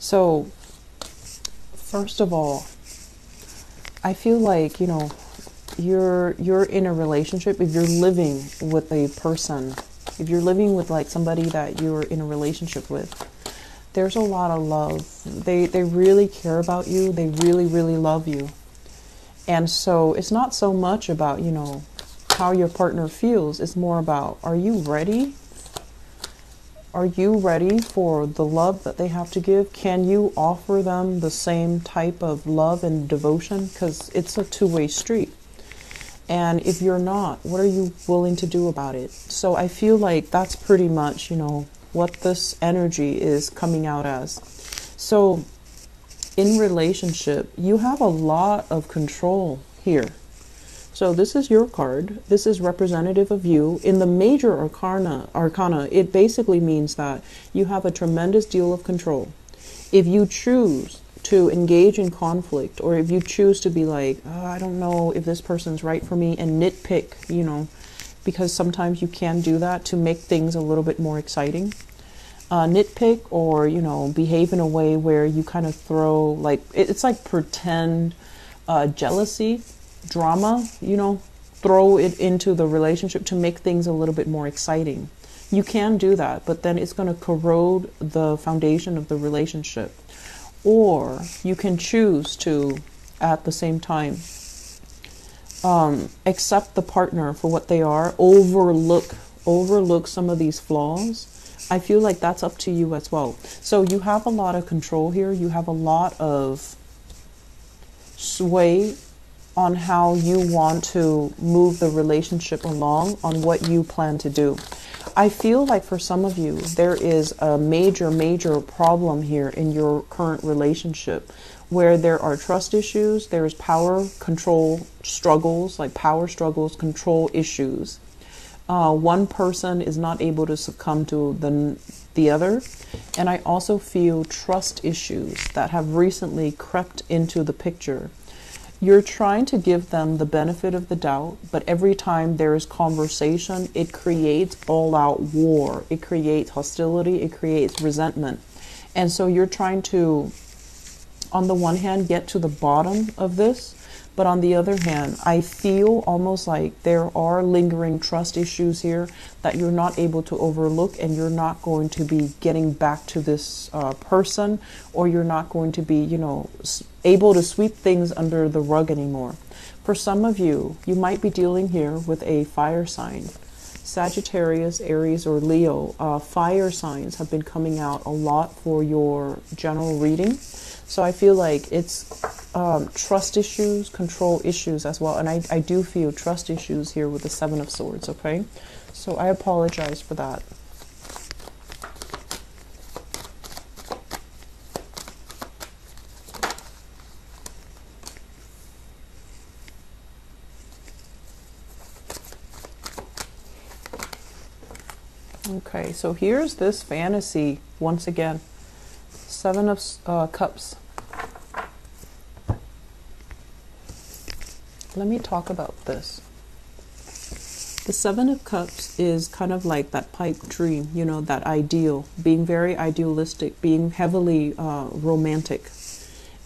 So, first of all, I feel like, you know, you're you're in a relationship if you're living with a person, if you're living with like somebody that you're in a relationship with, there's a lot of love. They they really care about you. They really really love you. And so it's not so much about, you know, how your partner feels. It's more about are you ready are you ready for the love that they have to give? Can you offer them the same type of love and devotion? Because it's a two way street. And if you're not, what are you willing to do about it? So I feel like that's pretty much, you know, what this energy is coming out as. So in relationship, you have a lot of control here. So this is your card. This is representative of you. In the major arcana, arcana, it basically means that you have a tremendous deal of control. If you choose to engage in conflict, or if you choose to be like, oh, I don't know if this person's right for me, and nitpick, you know, because sometimes you can do that to make things a little bit more exciting. Uh, nitpick or you know behave in a way where you kind of throw like it's like pretend uh, jealousy drama, you know, throw it into the relationship to make things a little bit more exciting. You can do that, but then it's going to corrode the foundation of the relationship. Or you can choose to, at the same time, um, accept the partner for what they are, overlook overlook some of these flaws. I feel like that's up to you as well. So you have a lot of control here. You have a lot of sway on how you want to move the relationship along, on what you plan to do. I feel like for some of you, there is a major, major problem here in your current relationship where there are trust issues, there's power control struggles, like power struggles, control issues. Uh, one person is not able to succumb to the the other, and I also feel trust issues that have recently crept into the picture you're trying to give them the benefit of the doubt, but every time there is conversation, it creates all out war. It creates hostility. It creates resentment. And so you're trying to, on the one hand, get to the bottom of this, but on the other hand, I feel almost like there are lingering trust issues here that you're not able to overlook, and you're not going to be getting back to this uh, person, or you're not going to be, you know, able to sweep things under the rug anymore. For some of you, you might be dealing here with a fire sign. Sagittarius, Aries, or Leo, uh, fire signs have been coming out a lot for your general reading. So I feel like it's um, trust issues, control issues as well. And I, I do feel trust issues here with the Seven of Swords, okay? So I apologize for that. Okay, so here's this fantasy once again. Seven of uh, Cups. Let me talk about this. The Seven of Cups is kind of like that pipe dream, you know, that ideal, being very idealistic, being heavily uh, romantic,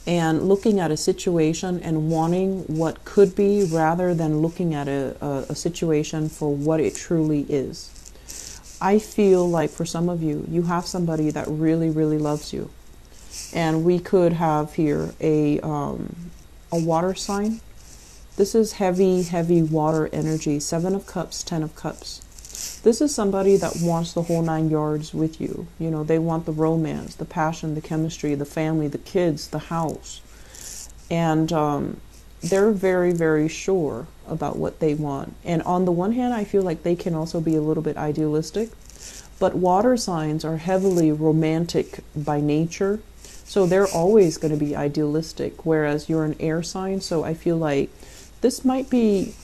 and looking at a situation and wanting what could be rather than looking at a, a, a situation for what it truly is. I feel like for some of you, you have somebody that really, really loves you. And we could have here a, um, a water sign this is heavy, heavy water energy. Seven of Cups, Ten of Cups. This is somebody that wants the whole nine yards with you. You know, they want the romance, the passion, the chemistry, the family, the kids, the house. And um, they're very, very sure about what they want. And on the one hand, I feel like they can also be a little bit idealistic. But water signs are heavily romantic by nature. So they're always going to be idealistic, whereas you're an air sign. So I feel like this might be,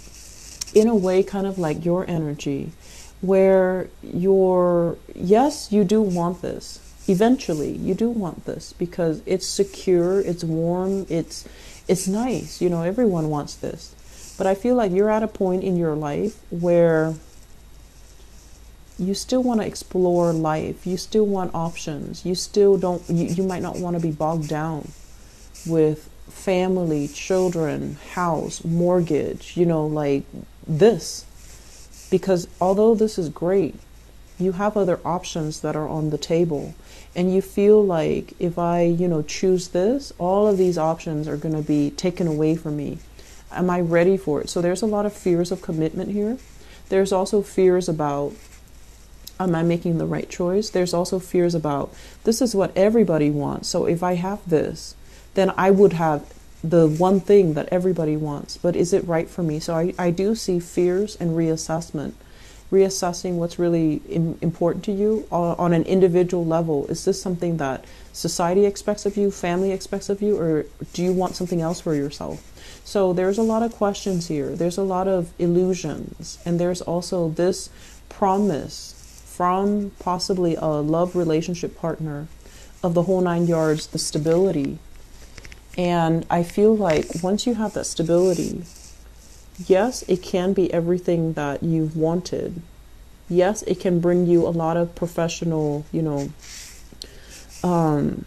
in a way, kind of like your energy, where you're, yes, you do want this. Eventually, you do want this because it's secure, it's warm, it's it's nice. You know, everyone wants this. But I feel like you're at a point in your life where you still want to explore life. You still want options. You still don't, you, you might not want to be bogged down with family, children, house, mortgage, you know, like this. Because although this is great, you have other options that are on the table. And you feel like if I, you know, choose this, all of these options are going to be taken away from me. Am I ready for it? So there's a lot of fears of commitment here. There's also fears about am I making the right choice? There's also fears about this is what everybody wants. So if I have this, then I would have the one thing that everybody wants. But is it right for me? So I, I do see fears and reassessment. Reassessing what's really Im- important to you on, on an individual level. Is this something that society expects of you, family expects of you, or do you want something else for yourself? So there's a lot of questions here. There's a lot of illusions. And there's also this promise from possibly a love relationship partner of the whole nine yards, the stability. And I feel like once you have that stability, yes, it can be everything that you've wanted. Yes, it can bring you a lot of professional, you know, um,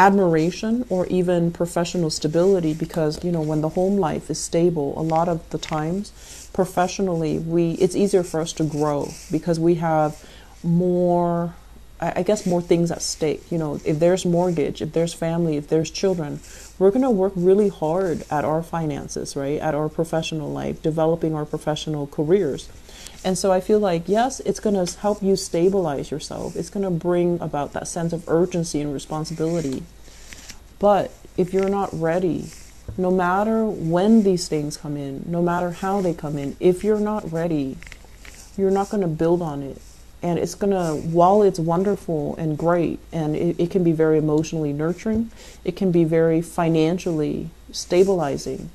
admiration or even professional stability because you know when the home life is stable a lot of the times professionally we it's easier for us to grow because we have more I guess more things at stake. You know, if there's mortgage, if there's family, if there's children, we're going to work really hard at our finances, right? At our professional life, developing our professional careers. And so I feel like, yes, it's going to help you stabilize yourself. It's going to bring about that sense of urgency and responsibility. But if you're not ready, no matter when these things come in, no matter how they come in, if you're not ready, you're not going to build on it. And it's going to, while it's wonderful and great, and it, it can be very emotionally nurturing, it can be very financially stabilizing.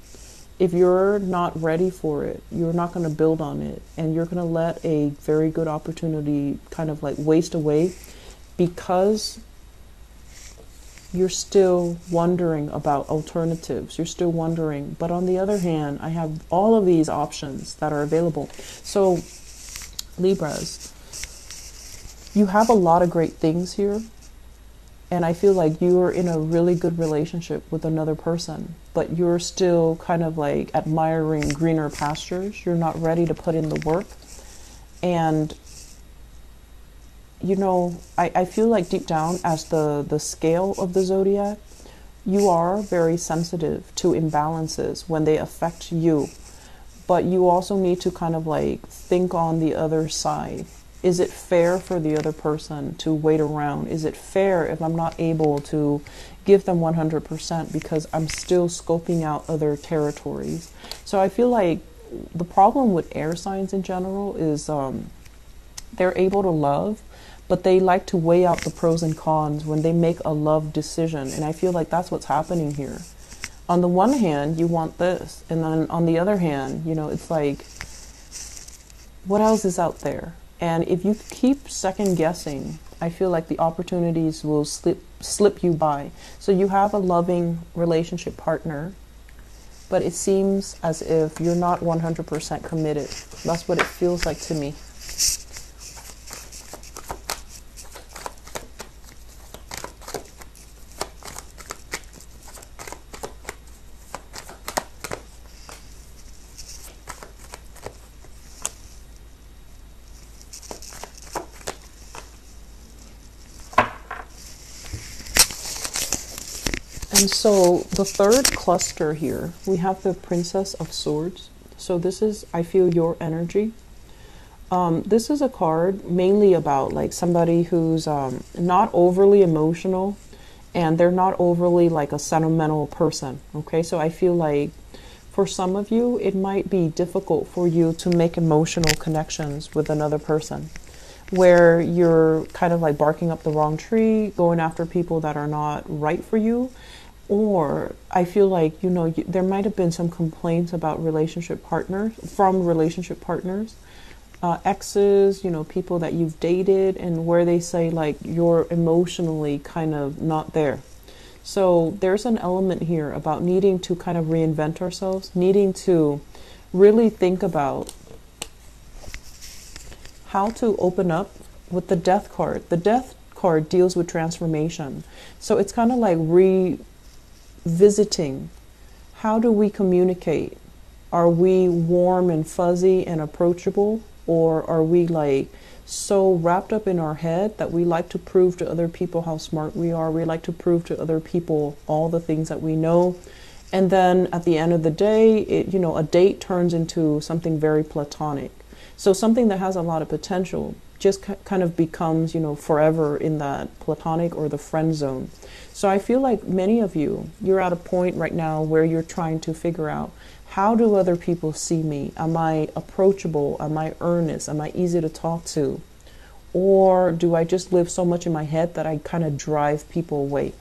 If you're not ready for it, you're not going to build on it, and you're going to let a very good opportunity kind of like waste away because you're still wondering about alternatives. You're still wondering. But on the other hand, I have all of these options that are available. So, Libras, you have a lot of great things here. And I feel like you're in a really good relationship with another person, but you're still kind of like admiring greener pastures. You're not ready to put in the work. And you know, I, I feel like deep down, as the, the scale of the zodiac, you are very sensitive to imbalances when they affect you. But you also need to kind of like think on the other side. Is it fair for the other person to wait around? Is it fair if I'm not able to give them 100% because I'm still scoping out other territories? So I feel like the problem with air signs in general is um, they're able to love, but they like to weigh out the pros and cons when they make a love decision. And I feel like that's what's happening here. On the one hand, you want this, and then on the other hand, you know, it's like, what else is out there? And if you keep second guessing, I feel like the opportunities will slip slip you by. So you have a loving relationship partner, but it seems as if you're not 100% committed. That's what it feels like to me. And so the third cluster here, we have the Princess of Swords. So this is, I feel, your energy. Um, this is a card mainly about like somebody who's um, not overly emotional and they're not overly like a sentimental person. Okay, so I feel like for some of you, it might be difficult for you to make emotional connections with another person where you're kind of like barking up the wrong tree, going after people that are not right for you or I feel like you know there might have been some complaints about relationship partners from relationship partners, uh, exes, you know, people that you've dated, and where they say like you're emotionally kind of not there. So there's an element here about needing to kind of reinvent ourselves, needing to really think about how to open up with the death card. The death card deals with transformation. So it's kind of like revisiting how do we communicate? Are we warm and fuzzy and approachable? Or are we like so wrapped up in our head that we like to prove to other people how smart we are? We like to prove to other people all the things that we know. And then at the end of the day, it, you know, a date turns into something very platonic. So something that has a lot of potential just kind of becomes, you know, forever in that platonic or the friend zone. So I feel like many of you, you're at a point right now where you're trying to figure out how do other people see me? Am I approachable? Am I earnest? Am I easy to talk to? Or do I just live so much in my head that I kind of drive people away?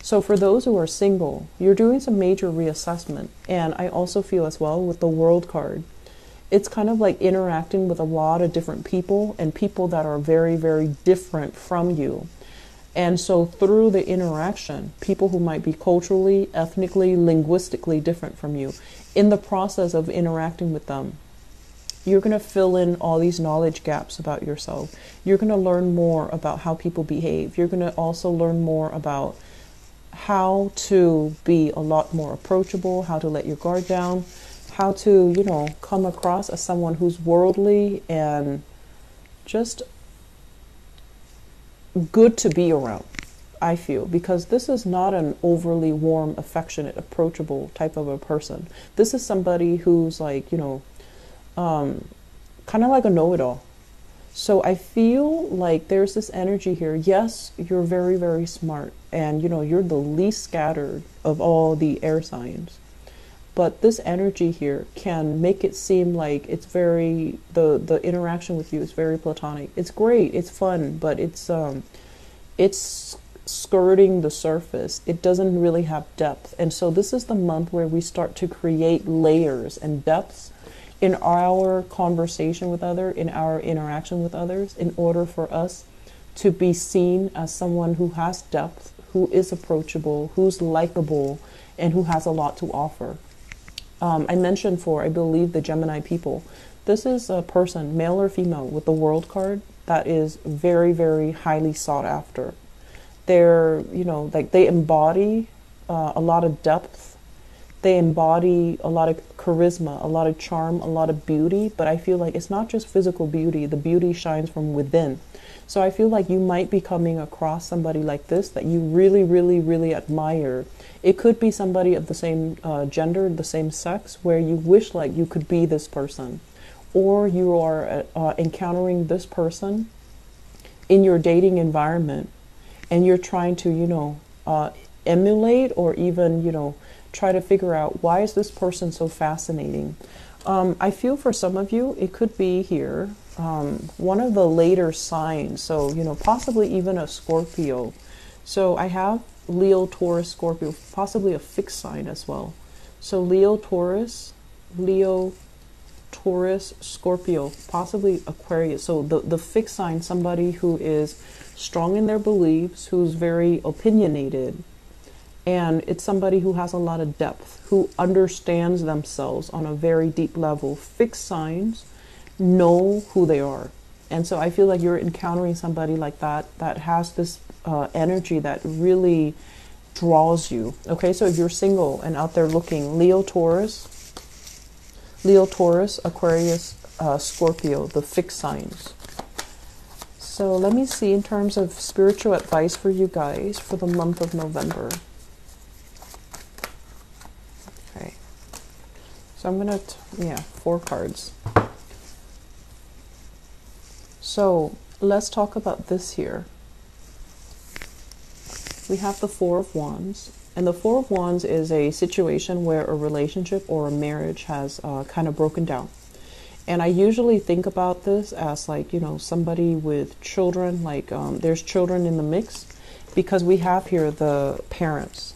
So, for those who are single, you're doing some major reassessment. And I also feel as well with the World card, it's kind of like interacting with a lot of different people and people that are very, very different from you. And so, through the interaction, people who might be culturally, ethnically, linguistically different from you, in the process of interacting with them, you're going to fill in all these knowledge gaps about yourself. You're going to learn more about how people behave. You're going to also learn more about how to be a lot more approachable, how to let your guard down, how to, you know, come across as someone who's worldly and just good to be around. I feel, because this is not an overly warm, affectionate, approachable type of a person. This is somebody who's like, you know, um, kind of like a know it all. So I feel like there's this energy here. Yes, you're very, very smart, and you know, you're the least scattered of all the air signs. But this energy here can make it seem like it's very the the interaction with you is very platonic. It's great, it's fun, but it's um it's skirting the surface. It doesn't really have depth. And so this is the month where we start to create layers and depths in our conversation with other in our interaction with others, in order for us to be seen as someone who has depth, who is approachable, who's likable, and who has a lot to offer. Um, I mentioned for, I believe, the Gemini people. This is a person, male or female, with the world card that is very, very highly sought after they're you know like they embody uh, a lot of depth they embody a lot of charisma a lot of charm a lot of beauty but i feel like it's not just physical beauty the beauty shines from within. So i feel like you might be coming across somebody like this that you really really really admire. It could be somebody of the same uh, gender the same sex where you wish like you could be this person. Or you are uh, encountering this person in your dating environment and you're trying to, you know, uh, emulate or even, you know, try to figure out why is this person so fascinating. Um, I feel for some of you, it could be here um, one of the later signs. So, you know, possibly even a Scorpio. So I have Leo, Taurus, Scorpio, possibly a fixed sign as well. So Leo, Taurus, Leo, Taurus, Scorpio, possibly Aquarius. So the, the fixed sign, somebody who is strong in their beliefs, who's very opinionated, and it's somebody who has a lot of depth, who understands themselves on a very deep level. Fixed signs know who they are. And so I feel like you're encountering somebody like that that has this uh, energy that really draws you. Okay, so if you're single and out there looking, Leo Taurus, Leo Taurus, Aquarius, uh, Scorpio, the fixed signs. So let me see in terms of spiritual advice for you guys for the month of November. Okay. So I'm going to, yeah, four cards. So let's talk about this here. We have the Four of Wands. And the Four of Wands is a situation where a relationship or a marriage has uh, kind of broken down. And I usually think about this as like, you know, somebody with children, like um, there's children in the mix, because we have here the parents.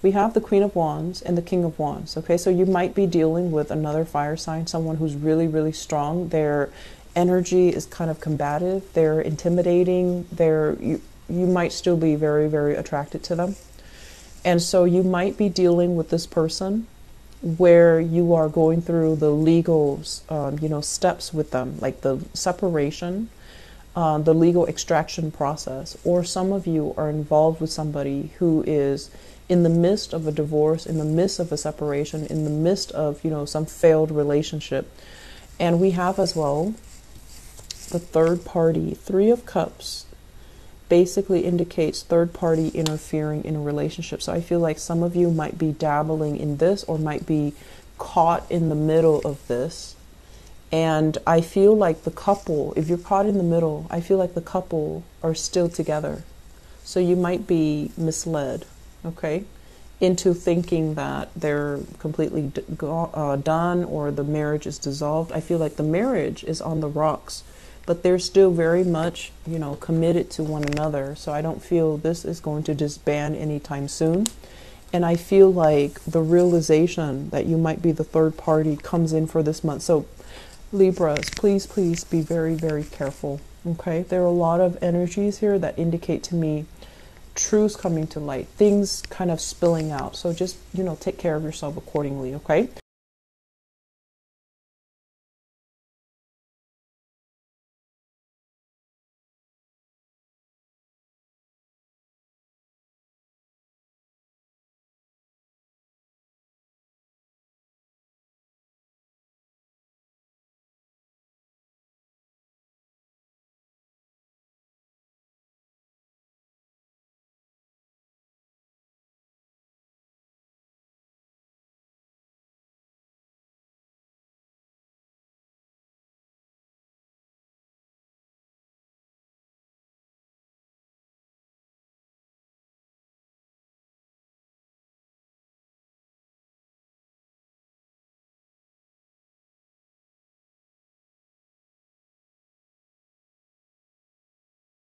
We have the Queen of Wands and the King of Wands. Okay, so you might be dealing with another fire sign, someone who's really, really strong. Their energy is kind of combative, they're intimidating, they're, you, you might still be very, very attracted to them. And so you might be dealing with this person where you are going through the legal, um, you know, steps with them, like the separation, uh, the legal extraction process, or some of you are involved with somebody who is in the midst of a divorce, in the midst of a separation, in the midst of you know some failed relationship, and we have as well the third party, three of cups basically indicates third party interfering in a relationship. So I feel like some of you might be dabbling in this or might be caught in the middle of this. And I feel like the couple, if you're caught in the middle, I feel like the couple are still together. So you might be misled, okay, into thinking that they're completely d- go- uh, done or the marriage is dissolved. I feel like the marriage is on the rocks but they're still very much, you know, committed to one another. So I don't feel this is going to disband anytime soon. And I feel like the realization that you might be the third party comes in for this month. So Libras, please, please be very, very careful. Okay, there are a lot of energies here that indicate to me truths coming to light, things kind of spilling out. So just, you know, take care of yourself accordingly, okay?